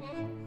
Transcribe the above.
Bye.